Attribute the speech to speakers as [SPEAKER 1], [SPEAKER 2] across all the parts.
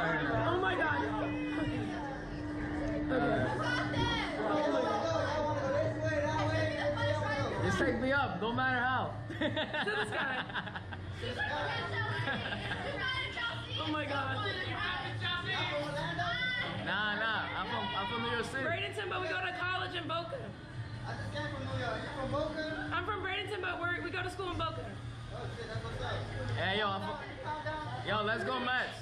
[SPEAKER 1] Oh my god. Just take me up, no matter how.
[SPEAKER 2] to this guy. oh my god.
[SPEAKER 1] Nah, nah, I'm from, I'm from New York City.
[SPEAKER 2] Bradenton, but we go to college in Boca.
[SPEAKER 3] I just came from New York. You from Boca?
[SPEAKER 2] I'm from Bradenton, but we're, we go to school in Boca.
[SPEAKER 3] Oh shit, that's what's up.
[SPEAKER 1] Hey, yo, I'm from, yo, let's go, Mets.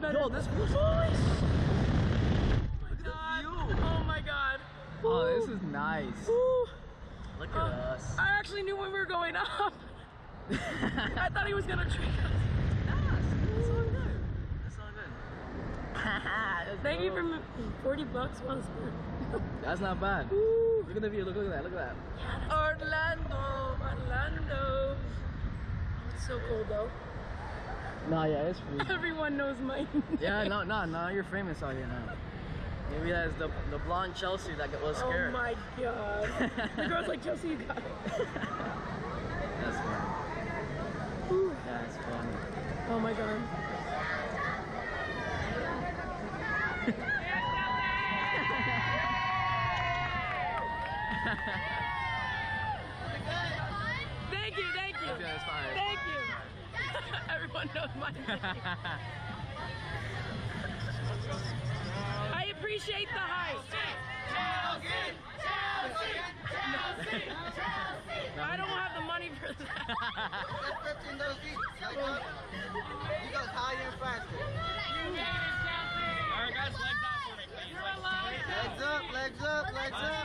[SPEAKER 1] Better. Yo, this view's nice.
[SPEAKER 2] Oh oh god. Oh my god. Oh,
[SPEAKER 1] this is nice.
[SPEAKER 2] Woo.
[SPEAKER 1] Look at oh, us.
[SPEAKER 2] I actually knew when we were going up. I thought he was gonna trick us.
[SPEAKER 1] It's all good. It's all good.
[SPEAKER 2] Thank you for 40 bucks once.
[SPEAKER 1] That's not bad.
[SPEAKER 2] Woo.
[SPEAKER 1] Look at the view. Look, look at that. Look at that.
[SPEAKER 2] Orlando, Orlando. It's so cold though.
[SPEAKER 1] Nah, yeah, it's free.
[SPEAKER 2] Everyone knows mine.
[SPEAKER 1] yeah, no, no, no. You're famous out here now. Maybe that's the the blonde Chelsea that was
[SPEAKER 2] Oh
[SPEAKER 1] scared.
[SPEAKER 2] Oh my god. The girl's like, Chelsea, you got it.
[SPEAKER 1] That's funny.
[SPEAKER 2] Woo.
[SPEAKER 1] That's funny.
[SPEAKER 2] Oh my god. Thank you, thank you.
[SPEAKER 1] Yeah, it's fine.
[SPEAKER 2] Thank you one knows my name. I appreciate the hype. Chelsea, Chelsea, Chelsea, I don't have the money for that.
[SPEAKER 3] You guys higher and faster.
[SPEAKER 2] All right, guys, legs out.
[SPEAKER 3] Legs up, legs up, legs up.